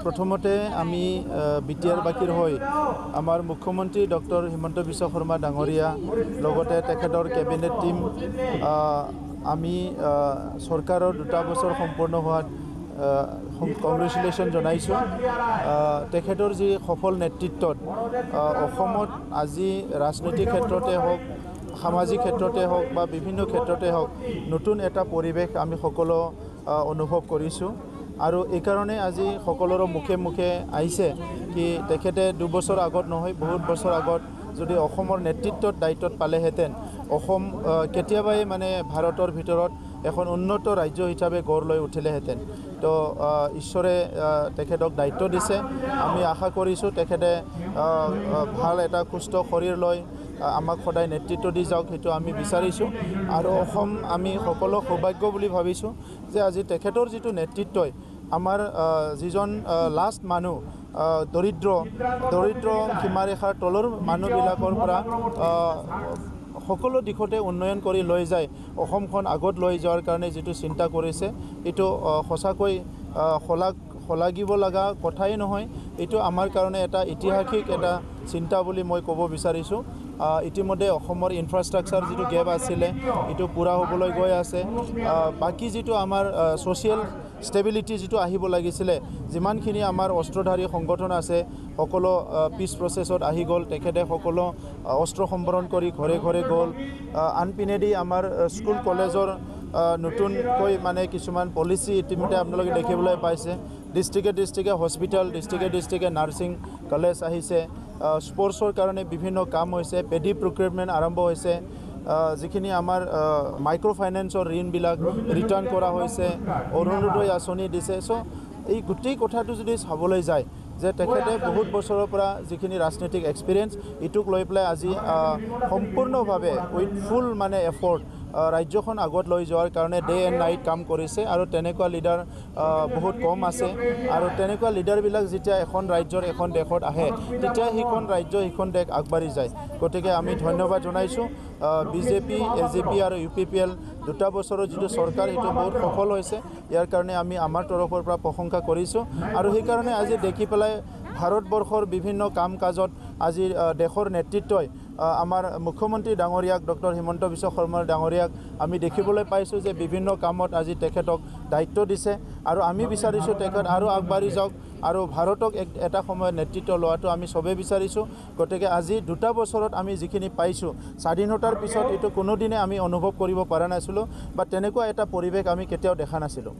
প্ৰথমতে আমি B T R বাকীৰ হৈ আমাৰ মুখ্যমন্ত্ৰী ডক্টৰ হিমন্ত বিশ্ব শৰ্মা ডাঙৰীয়া লগতে তেখেতৰ কেবিনেট টীম আমি চৰকাৰৰ দুটা বছৰ সম্পূৰ্ণ হোৱাত কংগ্ৰেচুলেশ্যন জনাইছোঁ। তেখেতৰ যি সফল নেতৃত্বত অসমত আজি ৰাজনৈতিক ক্ষেত্ৰতে হওক সামাজিক ক্ষেত্ৰতে হওক বা বিভিন্ন ক্ষেত্ৰতে হওক নতুন এটা পৰিৱেশ আমি সকলো অনুভৱ কৰিছোঁ। আৰু এইকাৰণে আজি সকলোৰে মুখে মুখে আহিছে কি তেখেতে দুবছৰ আগত নহয় বহুত বছৰ আগত যদি অসমৰ নেতৃত্বত দায়িত্বত পালেহেঁতেন অসম কেতিয়াবাই মানে ভাৰতৰ ভিতৰত এখন উন্নত ৰাজ্য হিচাপে গঢ় লৈ উঠিলেহেঁতেন। তো ঈশ্বৰে তেখেতক দায়িত্ব দিছে। আমি আশা কৰিছোঁ তেখেতে ভাল এটা সুস্থ শৰীৰ লৈ আহ, আমাক সদায় নেতৃত্ব দি যাওক সেইটো আমি বিচাৰিছোঁ। আৰু অসম আমি সকলো সৌভাগ্য বুলি ভাবিছোঁ যে আজি তেখেতৰ যিটো নেতৃত্বই আমাৰ যিজন লাষ্ট মানুহ দৰিদ্ৰ দৰিদ্ৰ সীমাৰেখাৰ তলৰ মানুহবিলাকৰ পৰা সকলো দিশতে উন্নয়ন কৰি লৈ যায় অসমখন আগত লৈ যোৱাৰ কাৰণে যিটো চিন্তা কৰিছে এইটো সঁচাকৈ শলাগ শলাগিব লগা কথাই নহয়। এইটো আমাৰ কাৰণে এটা ঐতিহাসিক এটা চিন্তা বুলি মই ক'ব বিচাৰিছোঁ। ইতিমধ্যে অসমৰ ইনফ্ৰাষ্ট্ৰাকচাৰ যিটো গেপ আছিলে এইটো পূৰা হ'বলৈ গৈ আছে। বাকী যিটো আমাৰ ছ'চিয়েল ষ্টেবিলিটি যিটো আহিব লাগিছিলে যিমানখিনি আমাৰ অস্ত্ৰধাৰী সংগঠন আছে সকলো পিছ প্ৰচেছত আহি গ'ল। তেখেতে সকলো অস্ত্ৰ সম্বৰণ কৰি ঘৰে ঘৰে গ'ল। আনপিনেদি আমাৰ স্কুল কলেজৰ নতুনকৈ মানে কিছুমান পলিচি ইতিমধ্যে আপোনালোকে দেখিবলৈ পাইছে। ডিষ্ট্ৰিক্টে ডিষ্ট্ৰিক্টে হস্পিটেল ডিষ্ট্ৰিক্টে ডিষ্ট্ৰিক্টে নাৰ্ছিং কলেজ আহিছে। স্পৰ্টছৰ কাৰণে বিভিন্ন কাম হৈছে পেডি প্ৰক্ৰিয়ৰমেণ্ট আৰম্ভ হৈছে যিখিনি আমাৰ মাইক্ৰ' ফাইনেন্সৰ ঋণবিলাক ৰিটাৰ্ণ কৰা হৈছে অৰুণোদয় আঁচনি দিছে। চ' এই গোটেই কথাটো যদি চাবলৈ যায় যে তেখেতে বহুত বছৰৰ পৰা যিখিনি ৰাজনৈতিক এক্সপিৰিয়েঞ্চ ইটোক লৈ পেলাই আজি সম্পূৰ্ণভাৱে উইথ ফুল মানে এফৰ্ট ৰাজ্যখন আগত লৈ যোৱাৰ কাৰণে ডে এণ্ড নাইট কাম কৰিছে আৰু তেনেকুৱা লিডাৰ বহুত কম আছে। আৰু তেনেকুৱা লিডাৰবিলাক যেতিয়া এখন ৰাজ্যৰ এখন দেশত আহে তেতিয়া সিখন ৰাজ্য সিখন দেশ আগবাঢ়ি যায়। গতিকে আমি ধন্যবাদ জনাইছোঁ। B J P A J P আৰু ইউ পি পি এল দুটা বছৰৰ যিটো চৰকাৰ সেইটো বহুত সফল হৈছে। ইয়াৰ কাৰণে আমি আমাৰ তৰফৰ পৰা প্ৰশংসা কৰিছোঁ। আৰু সেইকাৰণে আজি দেখি পেলাই ভাৰতবৰ্ষৰ বিভিন্ন কাম কাজত আজি দেশৰ নেতৃত্বই আমাৰ মুখ্যমন্ত্ৰী ডাঙৰীয়াক ডক্টৰ হিমন্ত বিশ্ব শৰ্মা ডাঙৰীয়াক আমি দেখিবলৈ পাইছোঁ যে বিভিন্ন কামত আজি তেখেতক দায়িত্ব দিছে। আৰু আমি বিচাৰিছোঁ তেখেত আৰু আগবাঢ়ি যাওক আৰু ভাৰতক এক এটা সময়ত নেতৃত্ব লোৱাটো আমি চবেই বিচাৰিছোঁ। গতিকে আজি দুটা বছৰত আমি যিখিনি পাইছোঁ স্বাধীনতাৰ পিছত এইটো কোনোদিনে আমি অনুভৱ কৰিব পৰা নাছিলোঁ বা তেনেকুৱা এটা পৰিৱেশ আমি কেতিয়াও দেখা নাছিলোঁ।